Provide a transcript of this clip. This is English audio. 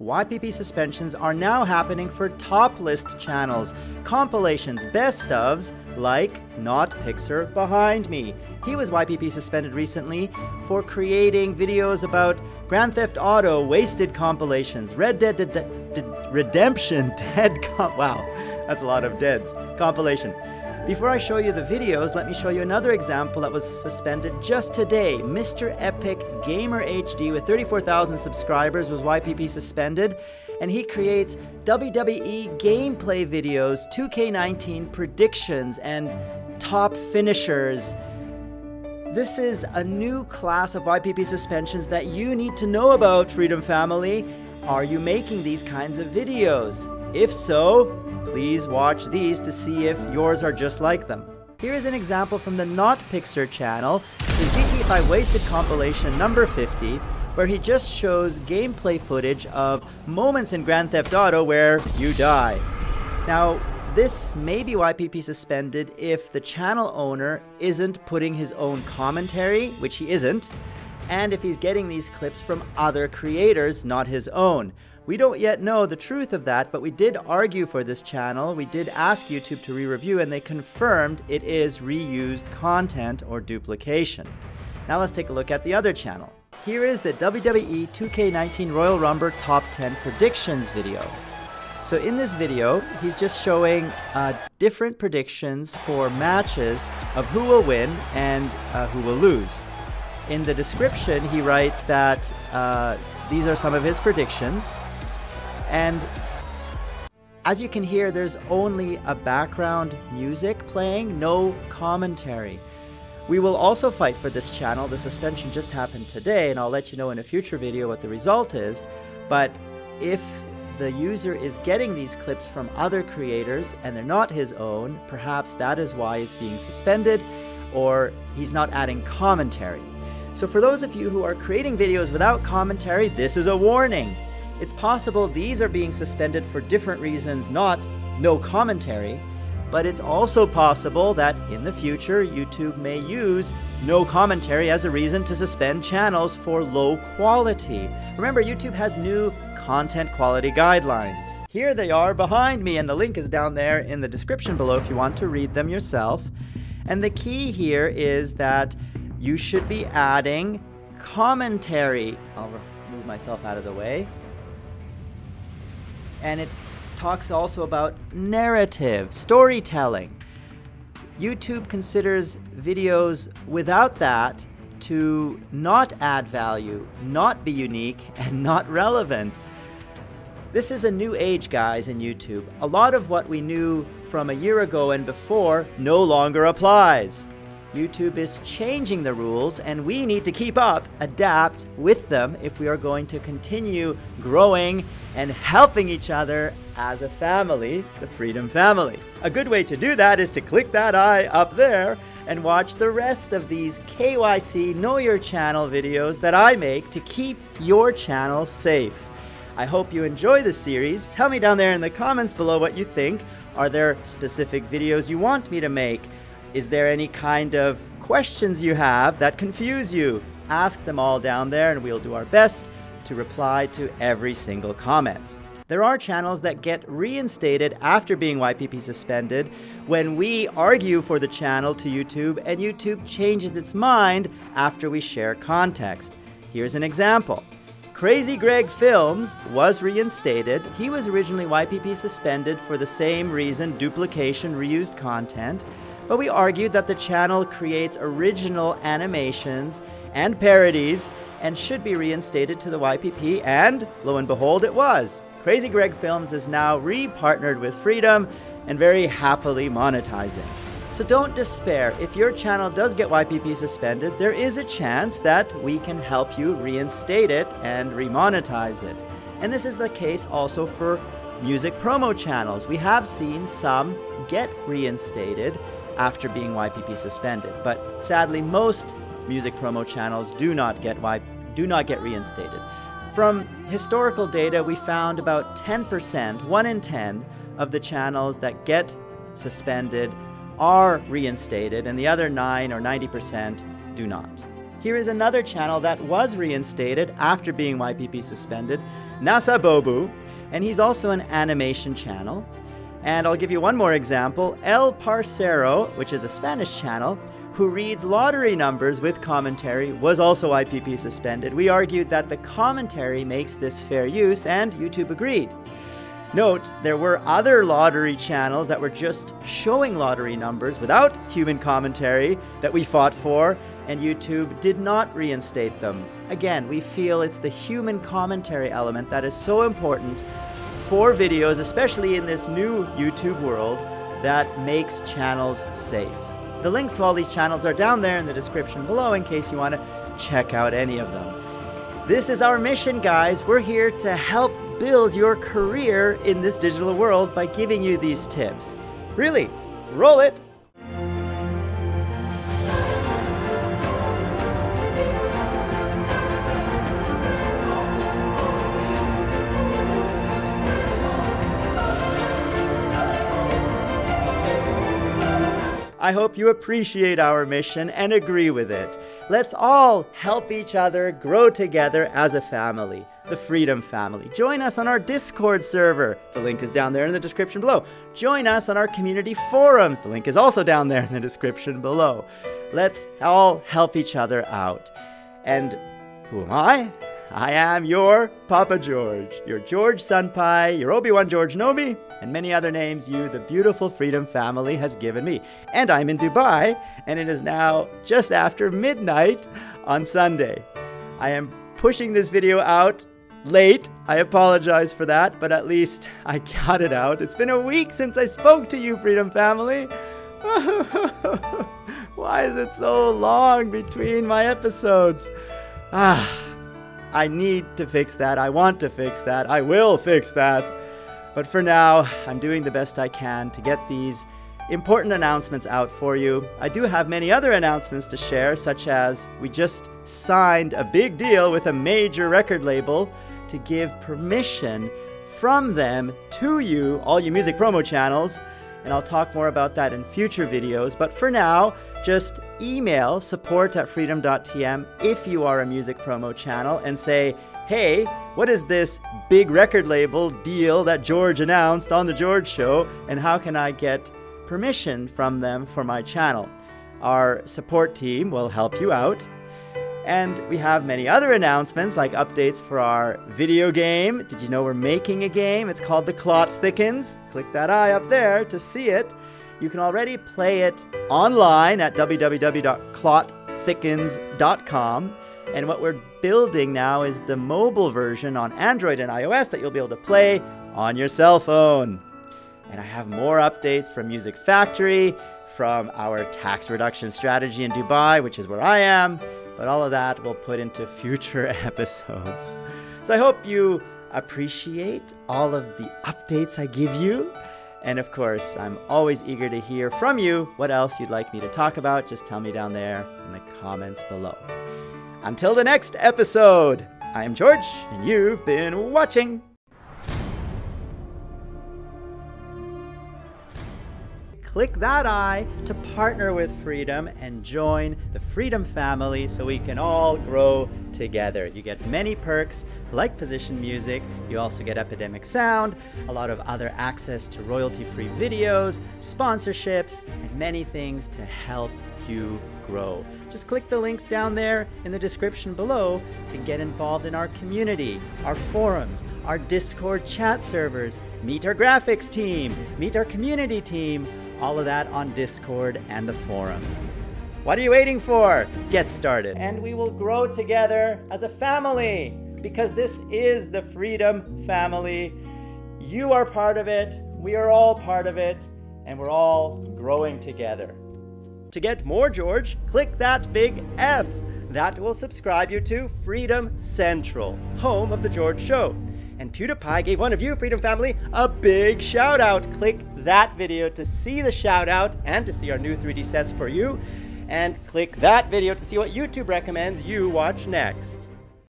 YPP suspensions are now happening for top list channels, compilations, best ofs, like Not Pixer behind me. He was YPP suspended recently for creating videos about Grand Theft Auto wasted compilations, Red Dead De De Redemption Dead wow, that's a lot of deads compilation. Before I show you the videos, let me show you another example that was suspended just today. Mr. Epic Gamer HD with 34,000 subscribers was YPP suspended, and he creates WWE gameplay videos, 2K19 predictions, and top finishers. This is a new class of YPP suspensions that you need to know about, Freedom Family. Are you making these kinds of videos? If so, Please watch these to see if yours are just like them. Here is an example from the Not Pixer channel, the GTA 5 Wasted compilation number 50, where he just shows gameplay footage of moments in Grand Theft Auto where you die. Now, this may be YPP suspended if the channel owner isn't putting his own commentary, which he isn't, and if he's getting these clips from other creators, not his own. We don't yet know the truth of that, but we did argue for this channel. We did ask YouTube to re-review and they confirmed it is reused content or duplication. Now let's take a look at the other channel. Here is the WWE 2K19 Royal Rumble Top 10 Predictions video. So in this video, he's just showing uh, different predictions for matches of who will win and uh, who will lose. In the description, he writes that uh, these are some of his predictions. And as you can hear, there's only a background music playing, no commentary. We will also fight for this channel. The suspension just happened today, and I'll let you know in a future video what the result is. But if the user is getting these clips from other creators and they're not his own, perhaps that is why it's being suspended or he's not adding commentary. So for those of you who are creating videos without commentary, this is a warning. It's possible these are being suspended for different reasons, not no commentary, but it's also possible that in the future YouTube may use no commentary as a reason to suspend channels for low quality. Remember, YouTube has new content quality guidelines. Here they are behind me, and the link is down there in the description below if you want to read them yourself. And the key here is that you should be adding commentary. I'll move myself out of the way and it talks also about narrative, storytelling. YouTube considers videos without that to not add value, not be unique, and not relevant. This is a new age, guys, in YouTube. A lot of what we knew from a year ago and before no longer applies. YouTube is changing the rules, and we need to keep up, adapt with them if we are going to continue growing and helping each other as a family, the Freedom Family. A good way to do that is to click that eye up there and watch the rest of these KYC Know Your Channel videos that I make to keep your channel safe. I hope you enjoy the series. Tell me down there in the comments below what you think. Are there specific videos you want me to make? Is there any kind of questions you have that confuse you? Ask them all down there and we'll do our best to reply to every single comment. There are channels that get reinstated after being YPP suspended when we argue for the channel to YouTube and YouTube changes its mind after we share context. Here's an example. Crazy Greg Films was reinstated. He was originally YPP suspended for the same reason duplication, reused content but we argued that the channel creates original animations and parodies and should be reinstated to the YPP, and lo and behold, it was. Crazy Greg Films is now re-partnered with Freedom and very happily monetizing. So don't despair. If your channel does get YPP suspended, there is a chance that we can help you reinstate it and remonetize it. And this is the case also for music promo channels. We have seen some get reinstated after being YPP suspended. But sadly, most music promo channels do not get y- do not get reinstated. From historical data, we found about 10%, 1 in 10 of the channels that get suspended are reinstated and the other 9 or 90% do not. Here is another channel that was reinstated after being YPP suspended. NaSaBoBu, and he's also an animation channel. And I'll give you one more example El Parcero, which is a Spanish channel, who reads lottery numbers with commentary, was also IPP suspended. We argued that the commentary makes this fair use, and YouTube agreed. Note, there were other lottery channels that were just showing lottery numbers without human commentary that we fought for, and YouTube did not reinstate them. Again, we feel it's the human commentary element that is so important for videos, especially in this new YouTube world, that makes channels safe. The links to all these channels are down there in the description below in case you want to check out any of them. This is our mission, guys. We're here to help build your career in this digital world by giving you these tips. Really, roll it! I hope you appreciate our mission and agree with it. Let's all help each other grow together as a family, the Freedom Family. Join us on our Discord server. The link is down there in the description below. Join us on our community forums. The link is also down there in the description below. Let's all help each other out. And who am I? I am your Papa George, your George Senpai, your Obi-Wan George Nomi, and many other names you, the beautiful Freedom family, has given me. And I'm in Dubai, and it is now just after midnight on Sunday. I am pushing this video out late. I apologize for that, but at least I got it out. It's been a week since I spoke to you, Freedom family. Why is it so long between my episodes? Ah. I need to fix that. I want to fix that. I will fix that. But for now, I'm doing the best I can to get these important announcements out for you. I do have many other announcements to share, such as we just signed a big deal with a major record label to give permission from them to you, all you music promo channels, and I'll talk more about that in future videos. But for now, just email support at freedom.tm if you are a music promo channel and say, hey, what is this big record label deal that George announced on The George Show, and how can I get permission from them for my channel? Our support team will help you out. And we have many other announcements like updates for our video game. Did you know we're making a game? It's called The Clot Thickens. Click that eye up there to see it. You can already play it online at www.clotthickens.com. And what we're building now is the mobile version on Android and iOS that you'll be able to play on your cell phone. And I have more updates from Music Factory, from our tax reduction strategy in Dubai, which is where I am, but all of that we'll put into future episodes. So I hope you appreciate all of the updates I give you. And of course, I'm always eager to hear from you what else you'd like me to talk about. Just tell me down there in the comments below. Until the next episode, I am George, and you've been watching. Click that eye to partner with Freedom and join the Freedom family so we can all grow together. You get many perks like position music, you also get Epidemic Sound, a lot of other access to royalty-free videos, sponsorships, and many things to help you grow. Just click the links down there in the description below to get involved in our community, our forums, our Discord chat servers, meet our graphics team, meet our community team, all of that on Discord and the forums. What are you waiting for? Get started. And we will grow together as a family because this is the Freedom Family. You are part of it, we are all part of it, and we're all growing together. To get more George, click that big F. That will subscribe you to Freedom Central, home of The George Show. And PewDiePie gave one of you, Freedom Family, a big shout out. Click that video to see the shout out and to see our new 3D sets for you. And click that video to see what YouTube recommends you watch next.